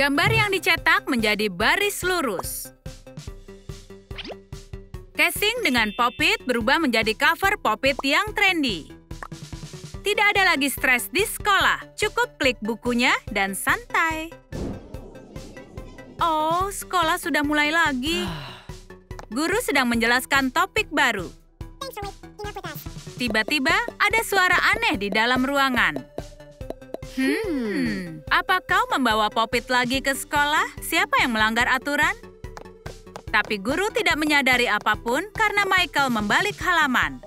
Gambar yang dicetak menjadi baris lurus. Casing dengan popit berubah menjadi cover popit yang trendy. Tidak ada lagi stres di sekolah, cukup klik bukunya dan santai. Oh, sekolah sudah mulai lagi. Guru sedang menjelaskan topik baru. Tiba-tiba ada suara aneh di dalam ruangan. Hmm, apa kau membawa popit lagi ke sekolah? Siapa yang melanggar aturan? Tapi guru tidak menyadari apa pun karena Michael membalik halaman.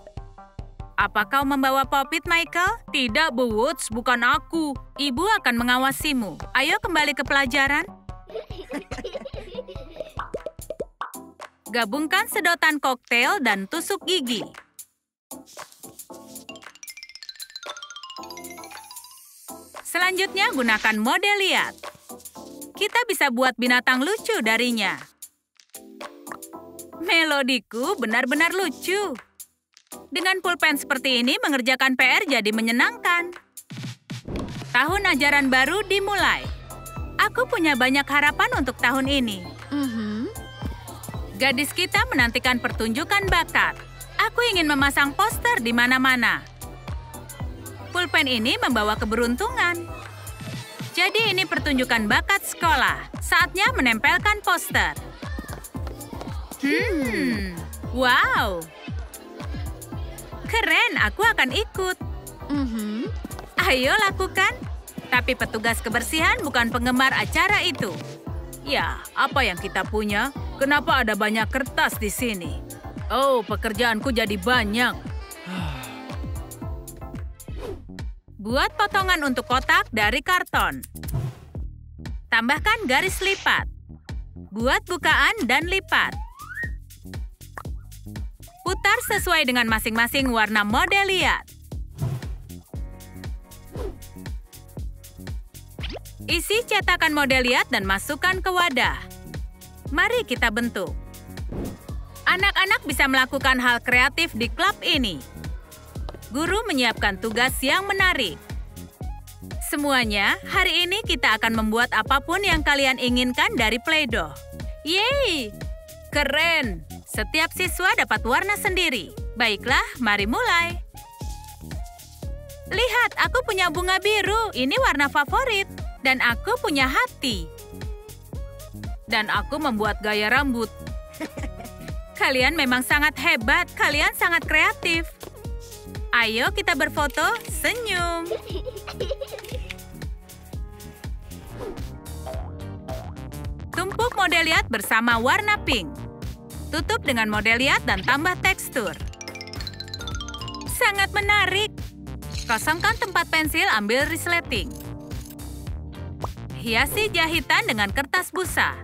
Apa kau membawa popit, Michael? Tidak, Bu Woods, bukan aku. Ibu akan mengawasimu. Ayo kembali ke pelajaran. Gabungkan sedotan koktail dan tusuk gigi. Selanjutnya gunakan model lihat. Kita bisa buat binatang lucu darinya. Melodiku benar-benar lucu. Dengan pulpen seperti ini, mengerjakan PR jadi menyenangkan. Tahun ajaran baru dimulai. Aku punya banyak harapan untuk tahun ini. Gadis kita menantikan pertunjukan bakat. Aku ingin memasang poster di mana-mana. Pulpen ini membawa keberuntungan. Jadi ini pertunjukan bakat sekolah. Saatnya menempelkan poster. Hmm, wow. Keren, aku akan ikut. Ayo lakukan. Tapi petugas kebersihan bukan penggemar acara itu. Ya, apa yang kita punya? Kenapa ada banyak kertas di sini? Oh, pekerjaanku jadi banyak. Buat potongan untuk kotak dari karton. Tambahkan garis lipat. Buat bukaan dan lipat. Putar sesuai dengan masing-masing warna model lihat. Isi cetakan model lihat dan masukkan ke wadah. Mari kita bentuk. Anak-anak bisa melakukan hal kreatif di klub ini. Guru menyiapkan tugas yang menarik. Semuanya, hari ini kita akan membuat apa pun yang kalian inginkan dari Play-Doh. Yeay! Keren! Setiap siswa dapat warna sendiri. Baiklah, mari mulai. Lihat, aku punya bunga biru. Ini warna favorit. Dan aku punya hati. Dan aku membuat gaya rambut. Kalian memang sangat hebat. Kalian sangat kreatif. Ayo kita berfoto, senyum. Tumpuk model lihat bersama warna pink. Tutup dengan model lihat dan tambah tekstur. Sangat menarik. Kosongkan tempat pensil, ambil resleting. Hiasi jahitan dengan kertas busa.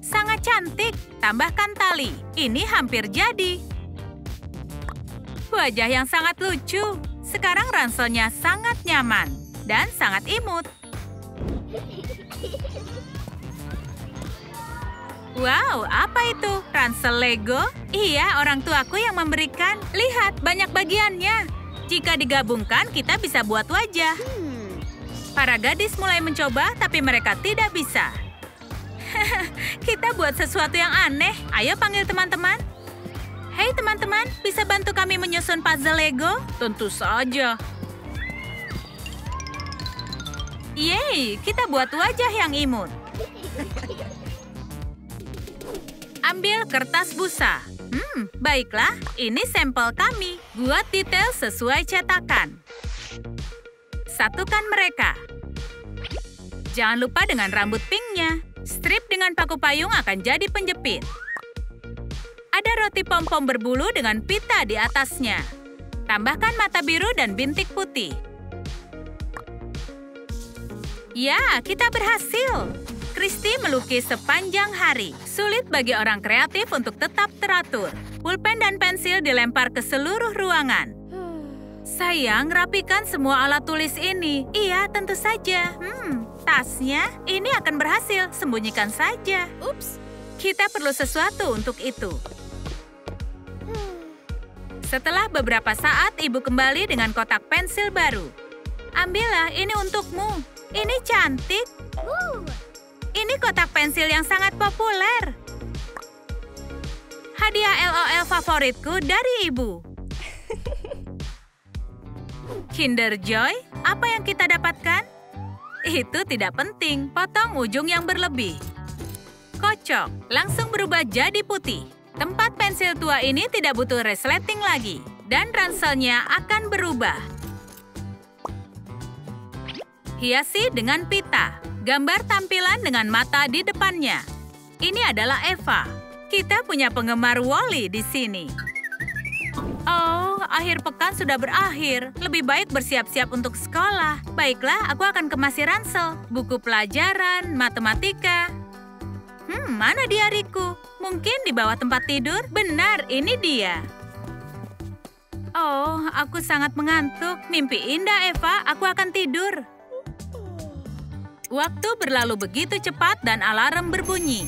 Sangat cantik. Tambahkan tali. Ini hampir jadi. Wajah yang sangat lucu. Sekarang ranselnya sangat nyaman dan sangat imut. Wow, apa itu? Ransel Lego? Iya, orang tuaku yang memberikan. Lihat, banyak bagiannya. Jika digabungkan, kita bisa buat wajah. Para gadis mulai mencoba, tapi mereka tidak bisa. kita buat sesuatu yang aneh. Ayo panggil teman-teman. Hei teman-teman, bisa bantu kami menyusun puzzle Lego? Tentu saja. Yeay, kita buat wajah yang imut. Ambil kertas busa. Hmm, baiklah, ini sampel kami. Buat detail sesuai cetakan. Satukan mereka. Jangan lupa dengan rambut pinknya. Strip dengan paku payung akan jadi penjepit. Ada roti pom-pom berbulu dengan pita di atasnya. Tambahkan mata biru dan bintik putih. Ya, kita berhasil. Kristi melukis sepanjang hari. Sulit bagi orang kreatif untuk tetap teratur. Pulpen dan pensil dilempar ke seluruh ruangan. Sayang, rapikan semua alat tulis ini. Iya, tentu saja. Hmm, tasnya. Ini akan berhasil. Sembunyikan saja. Ups. Kita perlu sesuatu untuk itu. Setelah beberapa saat, ibu kembali dengan kotak pensil baru. Ambillah, ini untukmu. Ini cantik. Ini kotak pensil yang sangat populer. Hadiah LOL favoritku dari ibu. Kinder Joy, apa yang kita dapatkan? Itu tidak penting, potong ujung yang berlebih. Kocok, langsung berubah jadi putih. Tempat pensil tua ini tidak butuh resleting lagi, dan ranselnya akan berubah. Hiasi dengan pita, gambar tampilan dengan mata di depannya. Ini adalah Eva. Kita punya penggemar Wally di sini. Oh, akhir pekan sudah berakhir. Lebih baik bersiap-siap untuk sekolah. Baiklah, aku akan kemasi ransel. Buku pelajaran, matematika. Hmm, mana diariku? Mungkin di bawah tempat tidur? Benar, ini dia. Oh, aku sangat mengantuk. Mimpi indah, Eva. Aku akan tidur. Waktu berlalu begitu cepat dan alarm berbunyi.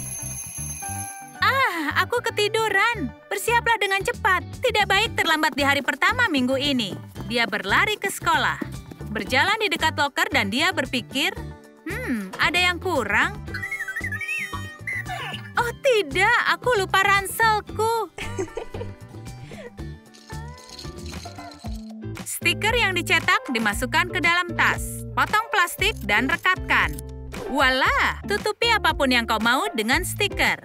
Ah, aku ketiduran. Bersiaplah dengan cepat. Tidak baik terlambat di hari pertama minggu ini. Dia berlari ke sekolah. Berjalan di dekat loker dan dia berpikir, Hmm, ada yang kurang. Oh tidak, aku lupa ranselku. Stiker yang dicetak dimasukkan ke dalam tas. Potong plastik dan rekatkan. Wala, tutupi apa pun yang kau mau dengan stiker.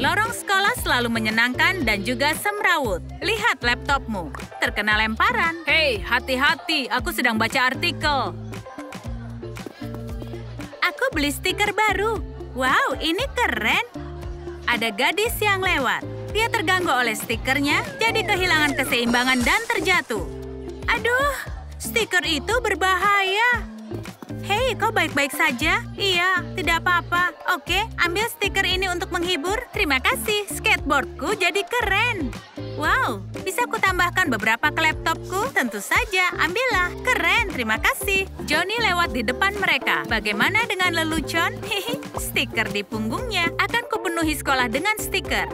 Lorong sekolah selalu menyenangkan dan juga semrawut. Lihat laptopmu. Terkena lemparan. Hei, hati-hati. Aku sedang baca artikel. Aku beli stiker baru. Wow, ini keren. Ada gadis yang lewat. Dia terganggu oleh stikernya, jadi kehilangan keseimbangan dan terjatuh. Aduh, stiker itu berbahaya. Hei, kau baik-baik saja? Iya, tidak apa-apa. Oke, ambil stiker ini untuk menghibur. Terima kasih, skateboardku jadi keren. Wow, bisa ku tambahkan beberapa ke laptopku? Tentu saja, ambillah. Keren, terima kasih. Johnny lewat di depan mereka. Bagaimana dengan lelucon? Hihi, stiker di punggungnya. Akan kupenuhi sekolah dengan stiker.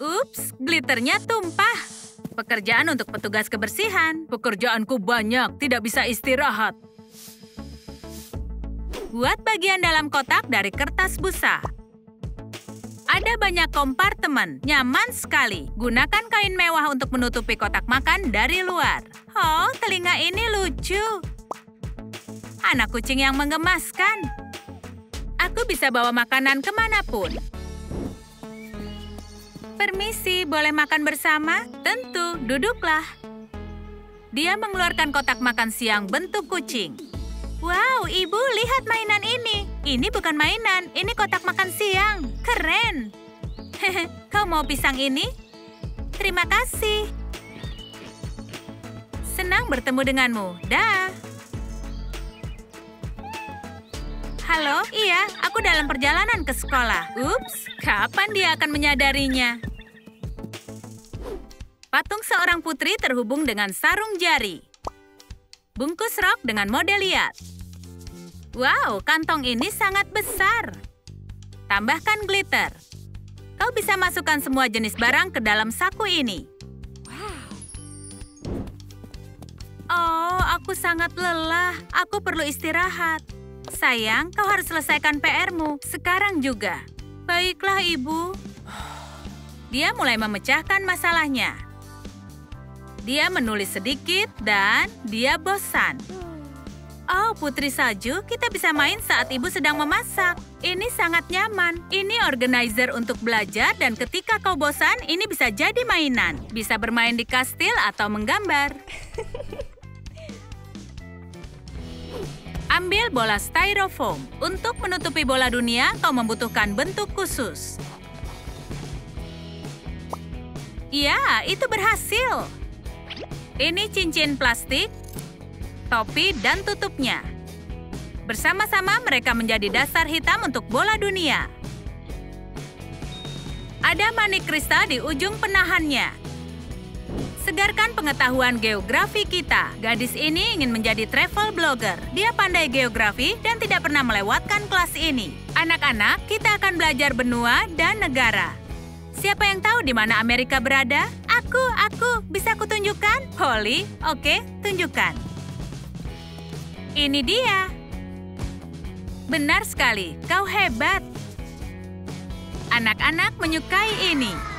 Ups, glitternya tumpah. Pekerjaan untuk petugas kebersihan. Pekerjaanku banyak, tidak bisa istirahat. Buat bagian dalam kotak dari kertas busa. Ada banyak kompartemen, nyaman sekali. Gunakan kain mewah untuk menutupi kotak makan dari luar. Oh, telinga ini lucu. Anak kucing yang menggemaskan. Aku bisa bawa makanan ke mana pun. Permisi, boleh makan bersama? Tentu, duduklah. Dia mengeluarkan kotak makan siang bentuk kucing. Wow, ibu, lihat mainan ini. Ini bukan mainan, ini kotak makan siang. Keren. Kau mau pisang ini? Terima kasih. Senang bertemu denganmu. Dah. Halo, iya, aku dalam perjalanan ke sekolah. Ups, kapan dia akan menyadarinya? Patung seorang putri terhubung dengan sarung jari. Bungkus rok dengan model liat. Wow, kantong ini sangat besar. Tambahkan glitter. Kau bisa masukkan semua jenis barang ke dalam saku ini. Oh, aku sangat lelah. Aku perlu istirahat. Sayang, kau harus selesaikan PR-mu sekarang juga. Baiklah, Ibu. Dia mulai memecahkan masalahnya. Dia menulis sedikit dan dia bosan. Oh, Putri Salju, kita bisa main saat ibu sedang memasak. Ini sangat nyaman. Ini organizer untuk belajar dan ketika kau bosan, ini bisa jadi mainan. Bisa bermain di kastil atau menggambar. Ambil bola styrofoam. Untuk menutupi bola dunia, kau membutuhkan bentuk khusus. Ya, itu berhasil. Ini cincin plastik, topi, dan tutupnya. Bersama-sama mereka menjadi dasar hitam untuk bola dunia. Ada manik kristal di ujung penahannya. Segarkan pengetahuan geografi kita. Gadis ini ingin menjadi travel blogger. Dia pandai geografi dan tidak pernah melewatkan kelas ini. Anak-anak, kita akan belajar benua dan negara. Siapa yang tahu di mana Amerika berada? Aku, aku. Bisa kutunjukkan? Holly, oke, tunjukkan. Ini dia. Benar sekali, kau hebat. Anak-anak menyukai ini.